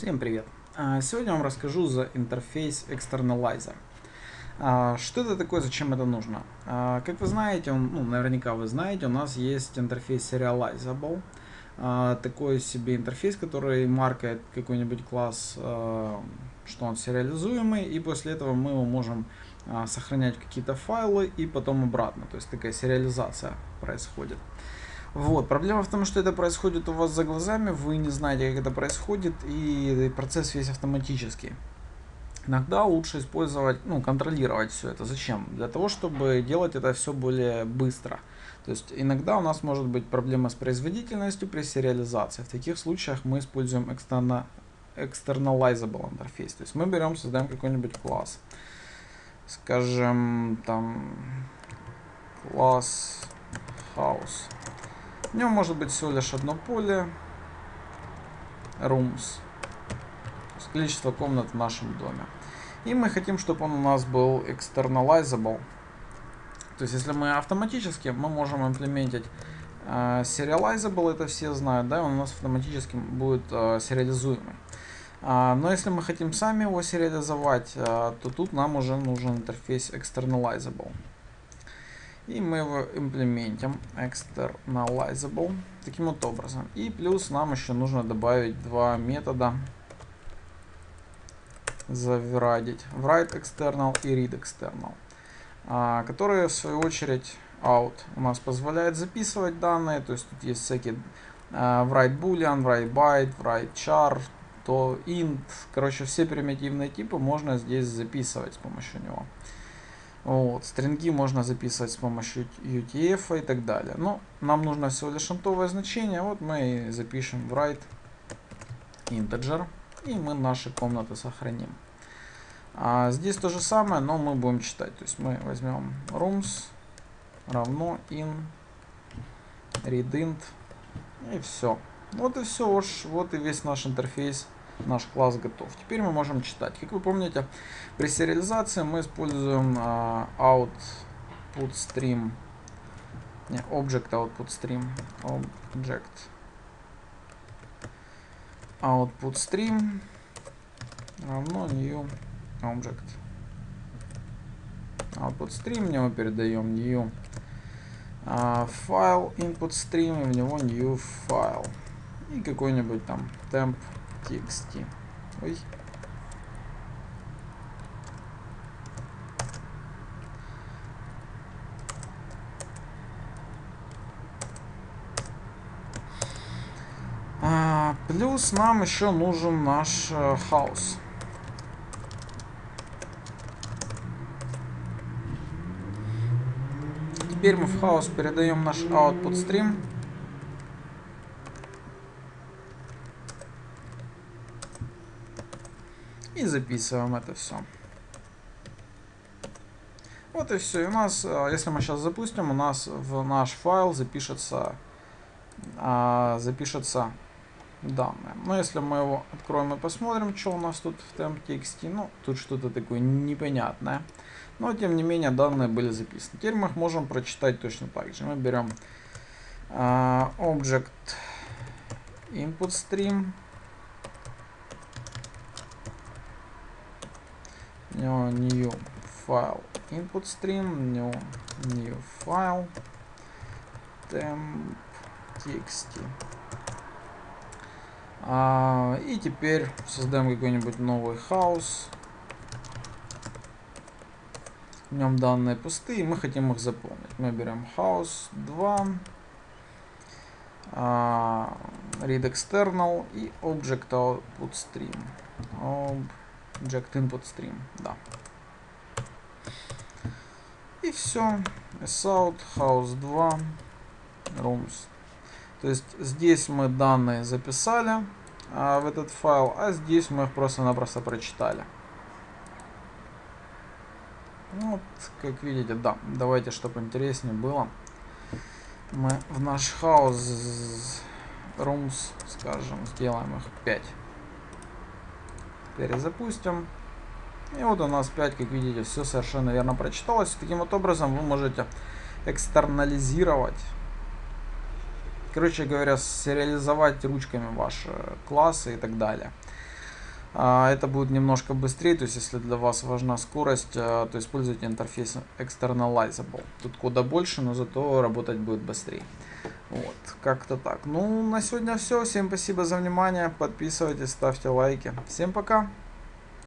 Всем привет! А, сегодня я вам расскажу за интерфейс Externalizer. А, что это такое, зачем это нужно? А, как вы знаете, он, ну, наверняка вы знаете, у нас есть интерфейс Serializable. Такой себе интерфейс, который маркает какой-нибудь класс, что он сериализуемый, и после этого мы его можем сохранять какие-то файлы и потом обратно. То есть такая сериализация происходит. Вот. Проблема в том, что это происходит у вас за глазами, вы не знаете, как это происходит, и процесс весь автоматический. Иногда лучше использовать, ну, контролировать все это. Зачем? Для того, чтобы делать это все более быстро. То есть иногда у нас может быть проблема с производительностью при сериализации. В таких случаях мы используем externa, externalizable интерфейс. То есть мы берем, создаем какой-нибудь класс. Скажем, там, класс house. В нем может быть всего лишь одно поле. Rooms. Количество комнат в нашем доме. И мы хотим, чтобы он у нас был externalizable. То есть, если мы автоматически, мы можем имплементить э, serializable, это все знают, да, он у нас автоматически будет э, сериализуемый. А, но если мы хотим сами его сериализовать, э, то тут нам уже нужен интерфейс externalizable. И мы его имплементим externalizable таким вот образом. И плюс нам еще нужно добавить два метода заврадить. Write external и read external. А, которые в свою очередь out у нас позволяет записывать данные. То есть тут есть всякие а, write boolean, write byte, write char, то int. Короче, все примитивные типы можно здесь записывать с помощью него. Вот. Стринги можно записывать с помощью UTF и так далее. Но нам нужно всего лишь интовое значение. Вот мы запишем write integer. И мы наши комнаты сохраним. А здесь то же самое, но мы будем читать. То есть мы возьмем rooms равно in readInt и все. Вот и все, вот и весь наш интерфейс наш класс готов. Теперь мы можем читать. Как вы помните, при сериализации мы используем uh, output stream, не, object output stream, object output stream равно new object. Output stream, в него передаем new uh, file input stream, и в него new file. И какой-нибудь там temp txt. Ой. А, плюс нам еще нужен наш э, хаус. Теперь мы в хаос передаем наш output stream. И записываем это все. Вот и все. И у нас, э, если мы сейчас запустим, у нас в наш файл запишется, а, запишется данные. Но если мы его откроем и посмотрим, что у нас тут в temp.txt, ну, тут что-то такое непонятное. Но, тем не менее, данные были записаны. Теперь мы их можем прочитать точно так же. Мы берем uh, object input stream, new file input stream, new, new file temp txt. А, и теперь создаем какой-нибудь новый хаус. В нем данные пустые, мы хотим их заполнить. Мы берем house 2, а, read external и object output stream. Object input stream, да. И все. Sout, house 2, rooms. То есть здесь мы данные записали а, в этот файл, а здесь мы их просто-напросто прочитали. Ну вот, как видите, да. Давайте, чтобы интереснее было. Мы в наш house rooms, скажем, сделаем их 5. Перезапустим. И вот у нас 5, как видите, все совершенно верно прочиталось. Таким вот образом вы можете экстернализировать, короче говоря, сериализовать ручками ваши классы и так далее. А, это будет немножко быстрее, то есть если для вас важна скорость, а, то используйте интерфейс Externalizable. Тут кода больше, но зато работать будет быстрее. Вот, как-то так. Ну, на сегодня все. Всем спасибо за внимание. Подписывайтесь, ставьте лайки. Всем пока.